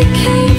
dedication